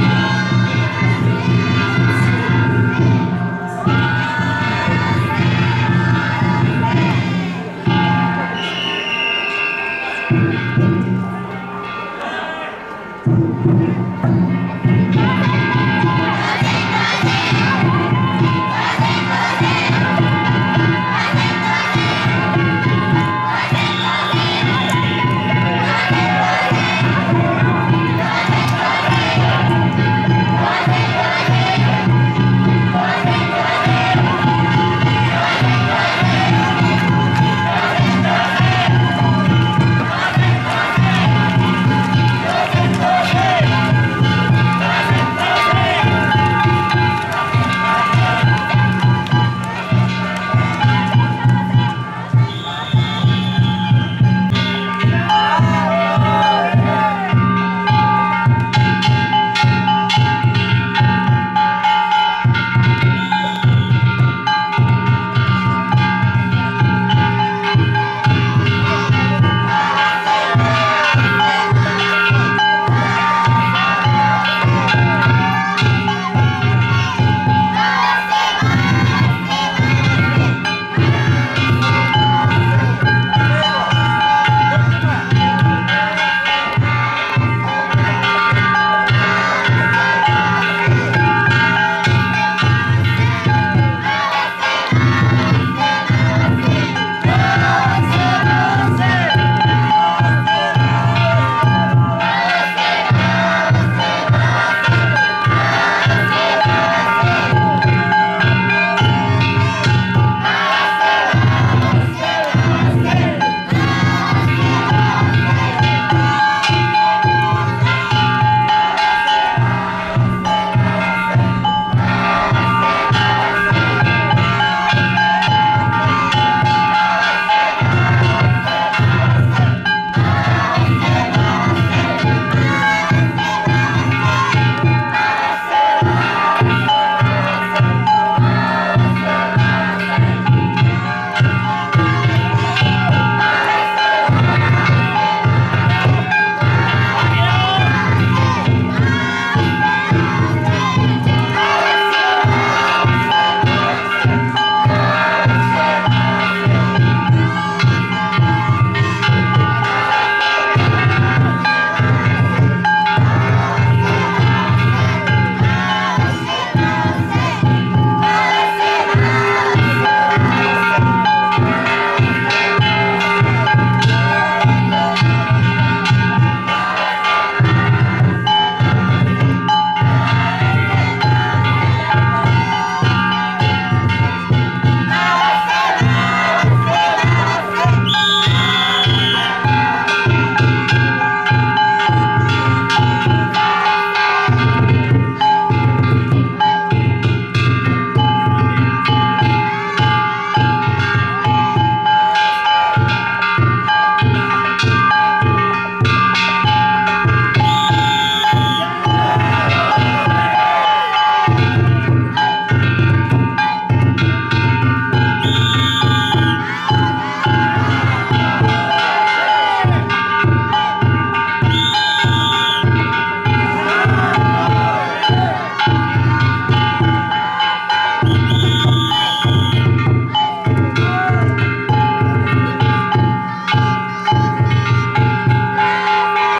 Yeah.